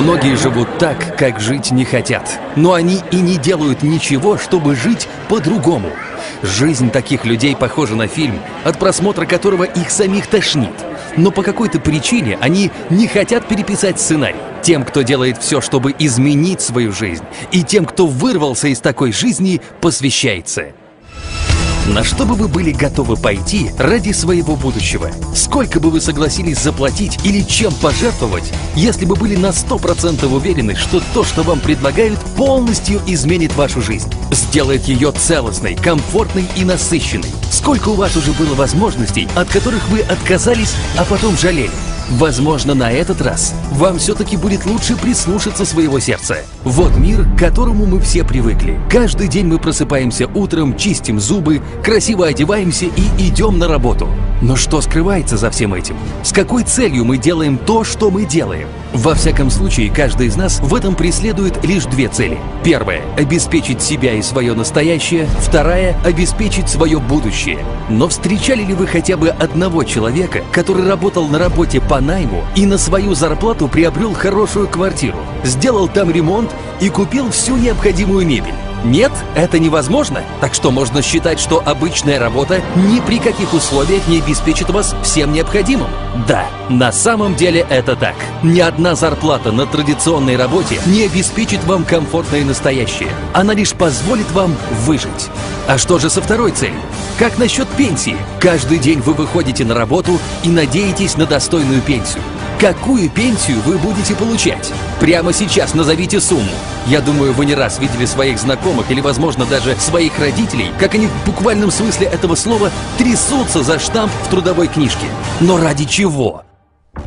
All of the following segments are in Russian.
Многие живут так, как жить не хотят. Но они и не делают ничего, чтобы жить по-другому. Жизнь таких людей похожа на фильм, от просмотра которого их самих тошнит. Но по какой-то причине они не хотят переписать сценарий. Тем, кто делает все, чтобы изменить свою жизнь, и тем, кто вырвался из такой жизни, посвящается. На что бы вы были готовы пойти ради своего будущего? Сколько бы вы согласились заплатить или чем пожертвовать, если бы были на 100% уверены, что то, что вам предлагают, полностью изменит вашу жизнь? Сделает ее целостной, комфортной и насыщенной? Сколько у вас уже было возможностей, от которых вы отказались, а потом жалели? Возможно, на этот раз вам все-таки будет лучше прислушаться своего сердца. Вот мир, к которому мы все привыкли. Каждый день мы просыпаемся утром, чистим зубы, красиво одеваемся и идем на работу. Но что скрывается за всем этим? С какой целью мы делаем то, что мы делаем? Во всяком случае, каждый из нас в этом преследует лишь две цели. Первая – обеспечить себя и свое настоящее. Вторая – обеспечить свое будущее. Но встречали ли вы хотя бы одного человека, который работал на работе по найму и на свою зарплату приобрел хорошую квартиру, сделал там ремонт и купил всю необходимую мебель? Нет, это невозможно. Так что можно считать, что обычная работа ни при каких условиях не обеспечит вас всем необходимым. Да, на самом деле это так. Ни одна зарплата на традиционной работе не обеспечит вам комфортное настоящее. Она лишь позволит вам выжить. А что же со второй целью? Как насчет пенсии? Каждый день вы выходите на работу и надеетесь на достойную пенсию. Какую пенсию вы будете получать? Прямо сейчас назовите сумму. Я думаю, вы не раз видели своих знакомых или, возможно, даже своих родителей, как они в буквальном смысле этого слова трясутся за штамп в трудовой книжке. Но ради чего?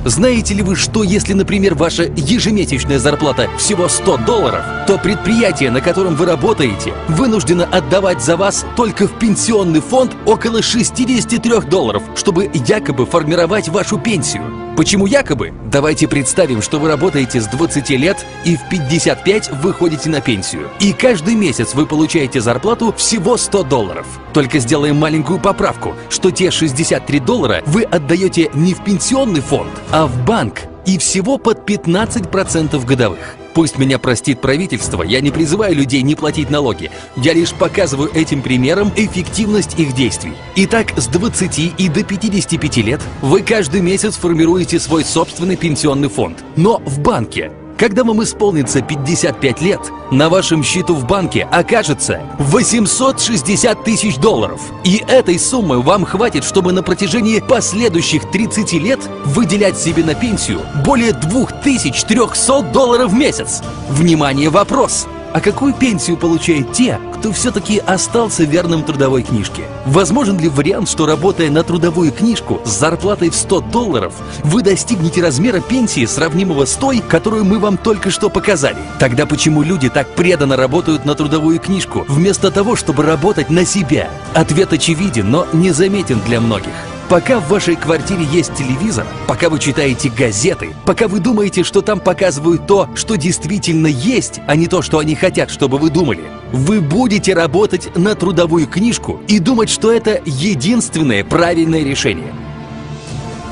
Знаете ли вы, что если, например, ваша ежемесячная зарплата всего 100 долларов, то предприятие, на котором вы работаете, вынуждено отдавать за вас только в пенсионный фонд около 63 долларов, чтобы якобы формировать вашу пенсию? Почему якобы? Давайте представим, что вы работаете с 20 лет и в 55 выходите на пенсию. И каждый месяц вы получаете зарплату всего 100 долларов. Только сделаем маленькую поправку, что те 63 доллара вы отдаете не в пенсионный фонд, а в банк. И всего под 15% годовых. Пусть меня простит правительство, я не призываю людей не платить налоги. Я лишь показываю этим примером эффективность их действий. Итак, с 20 и до 55 лет вы каждый месяц формируете свой собственный пенсионный фонд, но в банке. Когда вам исполнится 55 лет, на вашем счету в банке окажется 860 тысяч долларов. И этой суммы вам хватит, чтобы на протяжении последующих 30 лет выделять себе на пенсию более 2300 долларов в месяц. Внимание, вопрос! А какую пенсию получают те, кто все-таки остался верным трудовой книжке? Возможен ли вариант, что работая на трудовую книжку с зарплатой в 100 долларов, вы достигнете размера пенсии, сравнимого с той, которую мы вам только что показали? Тогда почему люди так преданно работают на трудовую книжку, вместо того, чтобы работать на себя? Ответ очевиден, но не заметен для многих. Пока в вашей квартире есть телевизор, пока вы читаете газеты, пока вы думаете, что там показывают то, что действительно есть, а не то, что они хотят, чтобы вы думали, вы будете работать на трудовую книжку и думать, что это единственное правильное решение.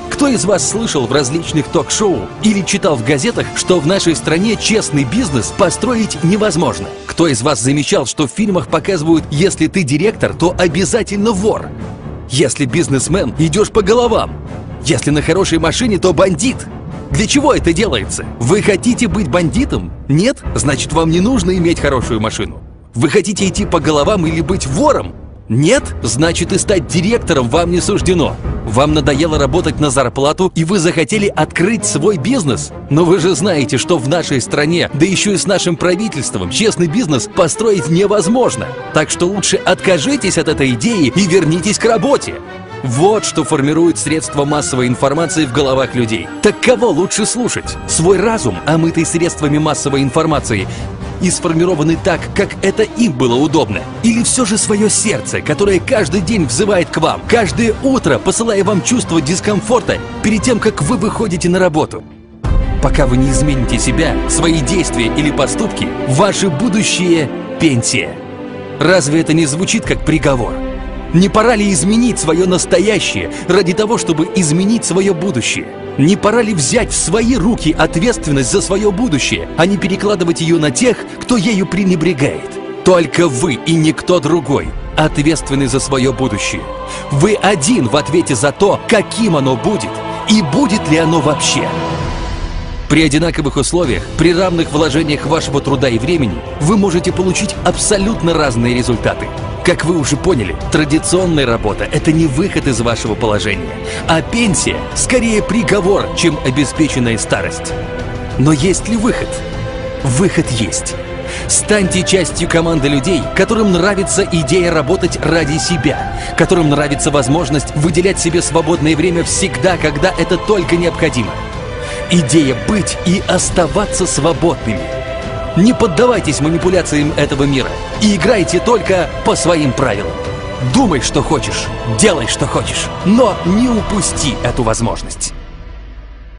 Кто из вас слышал в различных ток-шоу или читал в газетах, что в нашей стране честный бизнес построить невозможно? Кто из вас замечал, что в фильмах показывают, если ты директор, то обязательно вор? Если бизнесмен, идешь по головам. Если на хорошей машине, то бандит. Для чего это делается? Вы хотите быть бандитом? Нет? Значит, вам не нужно иметь хорошую машину. Вы хотите идти по головам или быть вором? Нет? Значит, и стать директором вам не суждено. Вам надоело работать на зарплату, и вы захотели открыть свой бизнес. Но вы же знаете, что в нашей стране, да еще и с нашим правительством, честный бизнес построить невозможно. Так что лучше откажитесь от этой идеи и вернитесь к работе. Вот что формирует средства массовой информации в головах людей. Так кого лучше слушать? Свой разум, омытый средствами массовой информации, и сформированы так, как это им было удобно? Или все же свое сердце, которое каждый день взывает к вам, каждое утро посылая вам чувство дискомфорта перед тем, как вы выходите на работу? Пока вы не измените себя, свои действия или поступки, ваше будущее – пенсия. Разве это не звучит как приговор? Не пора ли изменить свое настоящее ради того, чтобы изменить свое будущее? Не пора ли взять в свои руки ответственность за свое будущее, а не перекладывать ее на тех, кто ею пренебрегает? Только вы и никто другой ответственны за свое будущее. Вы один в ответе за то, каким оно будет и будет ли оно вообще. При одинаковых условиях, при равных вложениях вашего труда и времени, вы можете получить абсолютно разные результаты. Как вы уже поняли, традиционная работа – это не выход из вашего положения, а пенсия – скорее приговор, чем обеспеченная старость. Но есть ли выход? Выход есть. Станьте частью команды людей, которым нравится идея работать ради себя, которым нравится возможность выделять себе свободное время всегда, когда это только необходимо. Идея быть и оставаться свободными. Не поддавайтесь манипуляциям этого мира и играйте только по своим правилам. Думай, что хочешь, делай, что хочешь, но не упусти эту возможность.